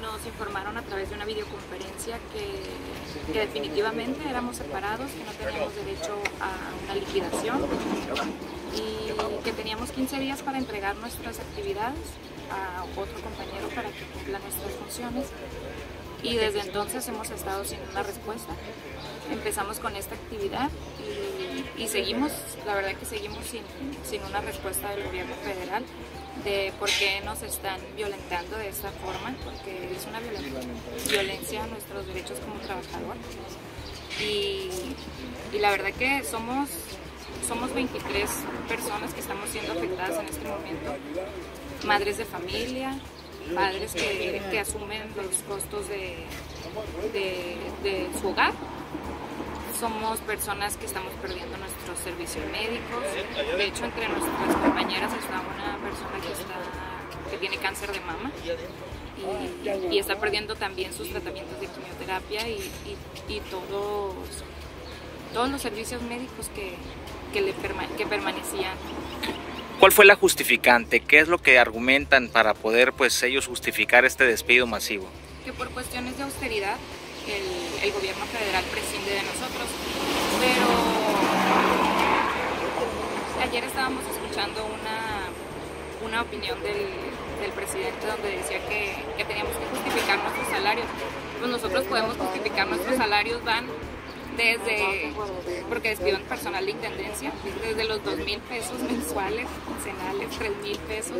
Nos informaron a través de una videoconferencia que, definitivamente éramos separados, que no teníamos derecho a una liquidación y que teníamos 15 días para entregar nuestras actividades a otro compañero para que cumpla nuestras funciones y desde entonces hemos estado sin una respuesta. Empezamos con esta actividad y, seguimos, la verdad que seguimos sin, sin, una respuesta del gobierno federal de por qué nos están violentando de esta forma, porque es una violencia a nuestros derechos como trabajador. Y, y la verdad que somos, somos 23 personas que estamos siendo afectadas en este momento, madres de familia, padres que, asumen los costos de, de, su hogar. Somos personas que estamos perdiendo nuestros servicios médicos. De hecho, entre nuestras compañeras está una persona que, está, que tiene cáncer de mama y, está perdiendo también sus tratamientos de quimioterapia y, y, todos, todos los servicios médicos que, que, le que permanecían ¿Cuál fue la justificante? ¿Qué es lo que argumentan para poder pues ellos justificar este despido masivo? Que por cuestiones de austeridad el, gobierno federal prescinde de nosotros, pero ayer estábamos escuchando una, una opinión del, del presidente donde decía que, que teníamos que justificar nuestros salarios. Pues nosotros podemos justificar nuestros salarios, van desde, porque despidan personal de intendencia, desde los 2 mil pesos mensuales, quincenales, 3 mil pesos,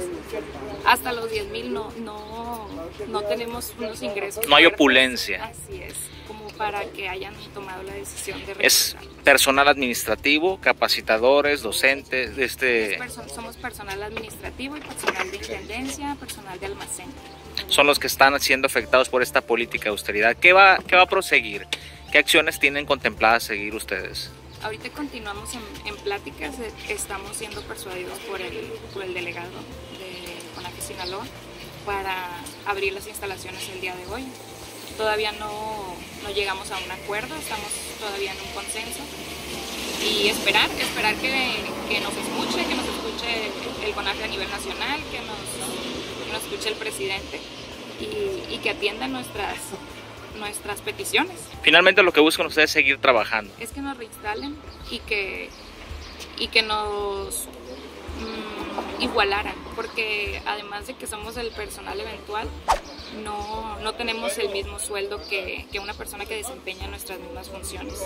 hasta los 10 mil no, no, no tenemos unos ingresos. No hay opulencia. Así es, como para que hayan tomado la decisión de Es personal administrativo, capacitadores, docentes, este... somos personal administrativo y personal de intendencia, personal de almacén. Son los que están siendo afectados por esta política de austeridad. ¿Qué va, qué va a proseguir? ¿Qué acciones tienen contempladas seguir ustedes? Ahorita continuamos en, pláticas, eh, estamos siendo persuadidos por el, delegado de CONAFE Sinaloa para abrir las instalaciones el día de hoy. Todavía no, llegamos a un acuerdo, estamos todavía en un consenso y esperar, esperar que, nos escuche, que nos escuche el CONAFE a nivel nacional, que nos, escuche el presidente y que atienda nuestras nuestras peticiones. Finalmente lo que buscan ustedes es seguir trabajando. Es que nos reinstalen y que, y que nos mm, igualaran, porque además de que somos el personal eventual, no, no tenemos el mismo sueldo que, que una persona que desempeña nuestras mismas funciones.